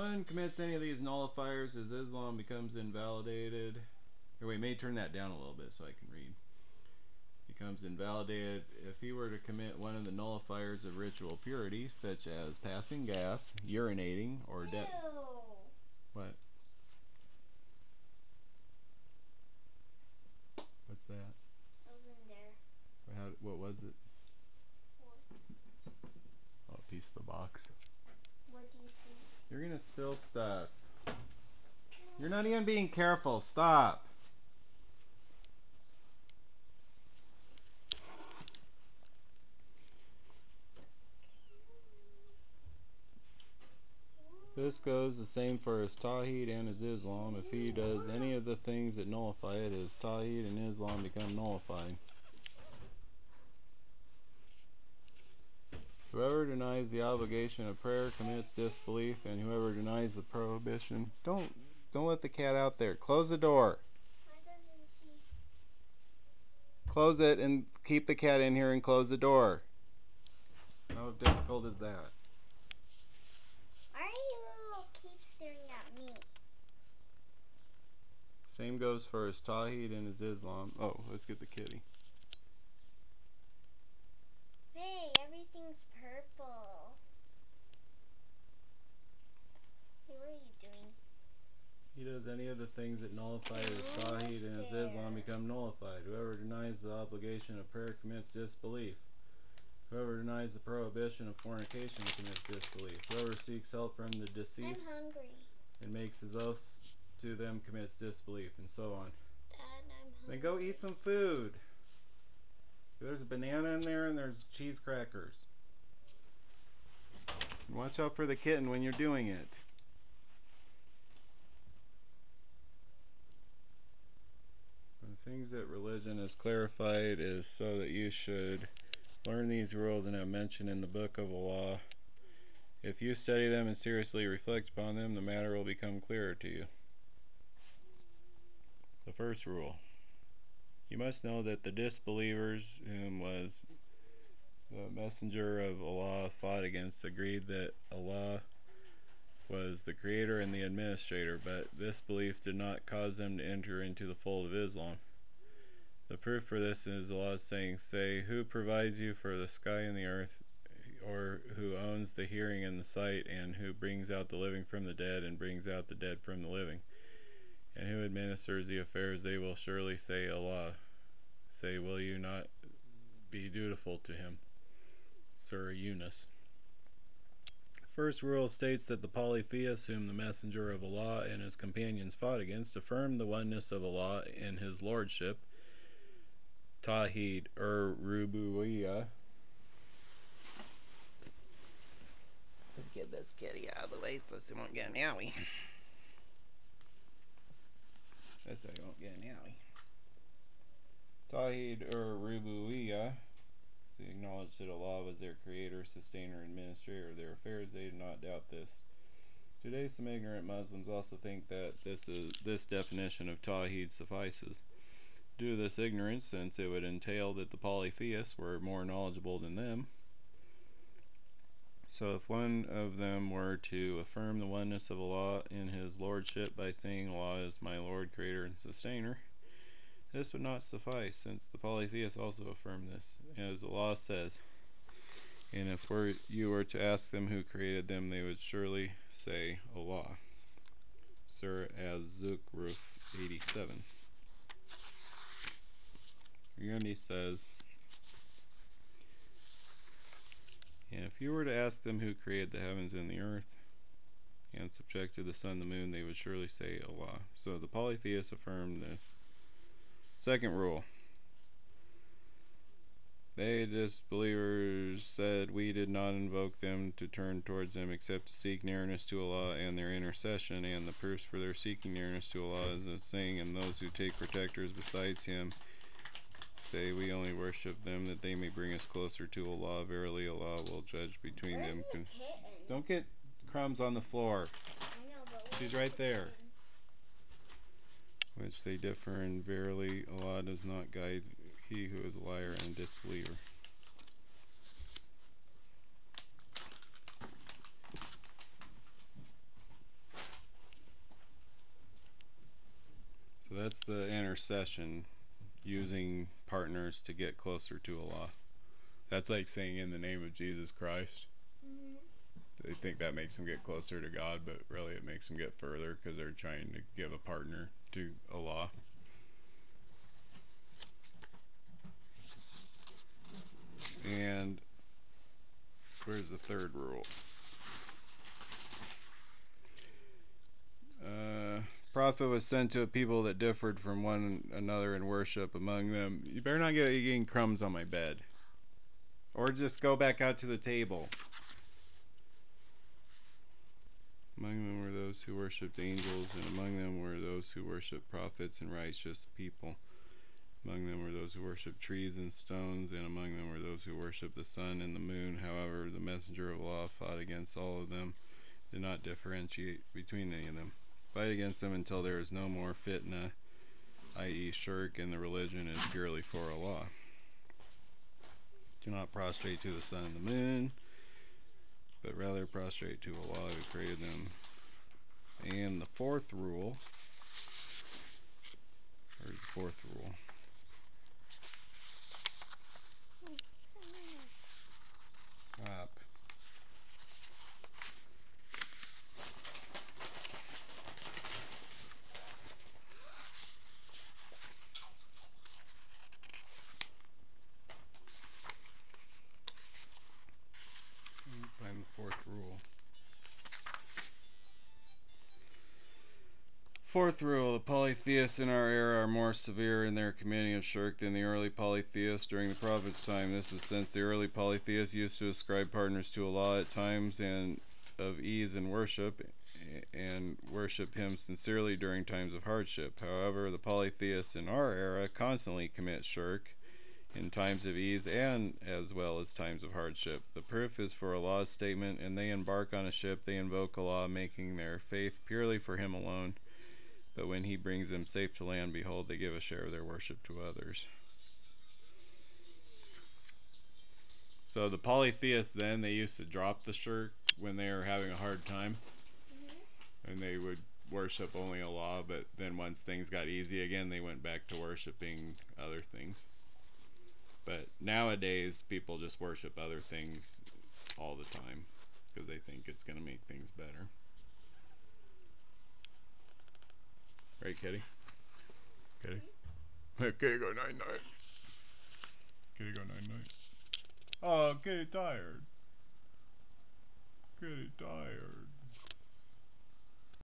one commits any of these nullifiers, his Islam becomes invalidated. Or wait, may turn that down a little bit so I can read. Becomes invalidated if he were to commit one of the nullifiers of ritual purity, such as passing gas, urinating, or death. What? What's that? I was in there. How, what was it? Oh, a piece of the box. What do you think? You're gonna spill stuff. You're not even being careful. Stop. This goes the same for his Tawheed and his Islam. If he does any of the things that nullify it, his Tawheed and Islam become nullified. Whoever denies the obligation of prayer commits disbelief, and whoever denies the prohibition, don't don't let the cat out there. Close the door. Why doesn't she? Close it and keep the cat in here and close the door. How difficult is that? Why are you little keep staring at me? Same goes for his Tawheed and his Islam. Oh, let's get the kitty. Hey, everything's purple. Hey, what are you doing? He does any of the things that nullify his Tawheed and his Islam become nullified. Whoever denies the obligation of prayer commits disbelief. Whoever denies the prohibition of fornication commits disbelief. Whoever seeks help from the deceased and makes his oaths to them commits disbelief, and so on. Dad, I'm hungry. Then go eat some food. There's a banana in there and there's cheese crackers. Watch out for the kitten when you're doing it. Things that religion has clarified is so that you should learn these rules and have mentioned in the book of Allah. If you study them and seriously reflect upon them, the matter will become clearer to you. The first rule. You must know that the disbelievers whom was the messenger of Allah fought against agreed that Allah was the creator and the administrator, but this belief did not cause them to enter into the fold of Islam. The proof for this is Allah's saying, Say, who provides you for the sky and the earth, or who owns the hearing and the sight, and who brings out the living from the dead and brings out the dead from the living? And who administers the affairs, they will surely say, Allah. Say, will you not be dutiful to him? Surah Yunus. First rule states that the polytheists whom the messenger of Allah and his companions fought against affirmed the oneness of Allah in his lordship, Tawheed or Rububiyyah. Let's get this kitty out of the way so she won't get an owie. That they won't get an owie. Tawheed or Rububiyyah. They acknowledge that Allah was their creator, sustainer, and administrator of their affairs. They did not doubt this. Today, some ignorant Muslims also think that this is this definition of Tawheed suffices. Due to this ignorance, since it would entail that the polytheists were more knowledgeable than them, so if one of them were to affirm the oneness of Allah in His lordship by saying Allah is my Lord, Creator, and Sustainer, this would not suffice, since the polytheists also affirm this, as Allah says. And if were, you were to ask them who created them, they would surely say Allah. Surah Az-Zukhruf 87. Yoni says, And if you were to ask them who created the heavens and the earth, and subjected the sun and the moon, they would surely say Allah. So the polytheists affirm this. Second rule. They, disbelievers, said we did not invoke them to turn towards them except to seek nearness to Allah and their intercession, and the proofs for their seeking nearness to Allah is a saying, and those who take protectors besides Him Say we only worship them that they may bring us closer to Allah. Verily, Allah will judge between Where's them. The Don't get crumbs on the floor. Know, She's right there. Which they differ, and verily, Allah does not guide he who is a liar and a disbeliever. So that's the intercession using partners to get closer to Allah. That's like saying in the name of Jesus Christ. Mhm. They think that makes them get closer to God, but really it makes them get further because they're trying to give a partner to Allah. And where's the third rule? Prophet was sent to a people that differed from one another in worship among them. You better not get eating crumbs on my bed. Or just go back out to the table. Among them were those who worshipped angels, and among them were those who worshipped prophets and righteous people. Among them were those who worshipped trees and stones, and among them were those who worshipped the sun and the moon. However, the messenger of Allah fought against all of them, did not differentiate between any of them. Fight against them until there is no more fitna, i.e., shirk, and the religion is purely for Allah. Do not prostrate to the sun and the moon, but rather prostrate to Allah who created them. And the fourth rule, where's the fourth rule? Stop. Find the fourth rule. Fourth rule The polytheists in our era are more severe in their committing of shirk than the early polytheists during the Prophet's time. This was since the early polytheists used to ascribe partners to Allah at times and of ease in worship and worship Him sincerely during times of hardship. However, the polytheists in our era constantly commit shirk in times of ease and as well as times of hardship. The proof is for Allah's statement, and they embark on a ship, they invoke Allah, making their faith purely for Him alone. But when He brings them safe to land, behold, they give a share of their worship to others. So the polytheists then, they used to drop the shirk when they were having a hard time, mm-hmm. and they would worship only Allah, but then once things got easy again, they went back to worshiping other things. But nowadays, people just worship other things all the time because they think it's going to make things better. Right, Kitty? Kitty? Kitty go night night. Kitty go night night. Oh, Kitty tired. Kitty tired.